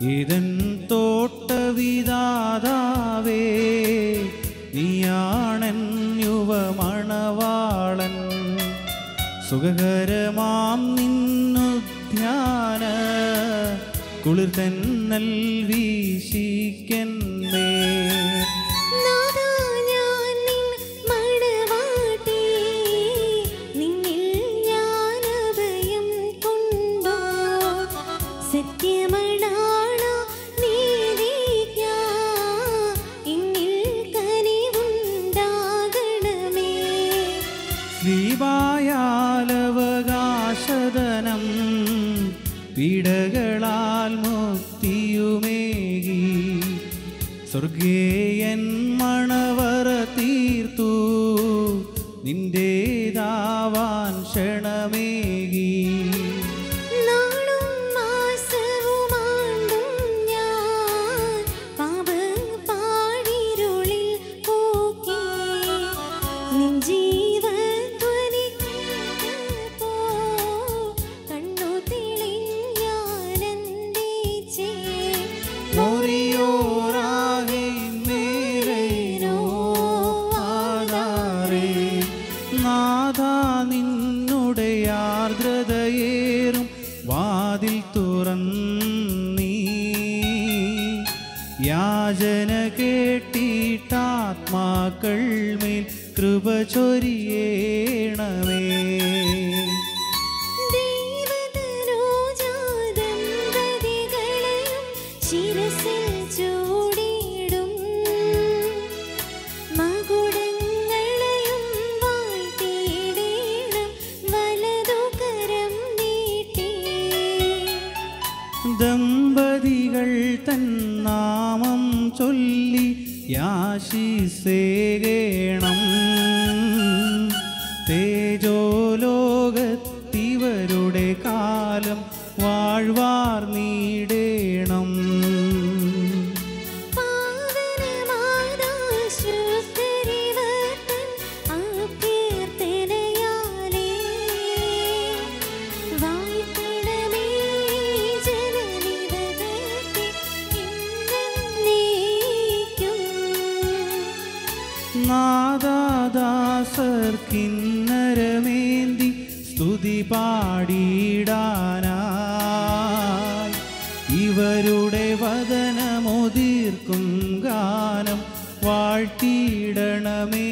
ഇതൻ തോട്ടവിദാതാവേ നീയാണൻ യുവമണവാളൻ. സുഖകരമാം നിന്നുധ്യാന കുളിർ തന്നൽ വീശിക്കന്നേ. ശ്രീവായാലവകാശതനം പീഡകളാൽ മുക്തിയുമേകി. സ്വർഗേയൻ മണവറ തീർത്തു. നിന്റെ ദാവാൻ ആധാരേ നാഥ നിന്നുടെ ആർദ്രതയേറും വാതിൽ തുറന്നീ യാചന കേട്ടിട്ടാത്മാക്കൾ മേൽ കൃപ ചൊരിയേണമേ ശിരസിൽ ചൂടിയിടും. ദമ്പതികൾ തൻ നാമം ചൊല്ലി യാശിസേകേണം. തേജോലോകത്തിവരുടെ കാലം വാഴ്വാർ നീടേണം. നാദാദാസർ കിന്നരമേന്തി സ്തുതി പാടിയിടാനായി. ഇവരുടെ വദനമുതിർക്കും ഗാനം വാഴ്ത്തിയിടണമേ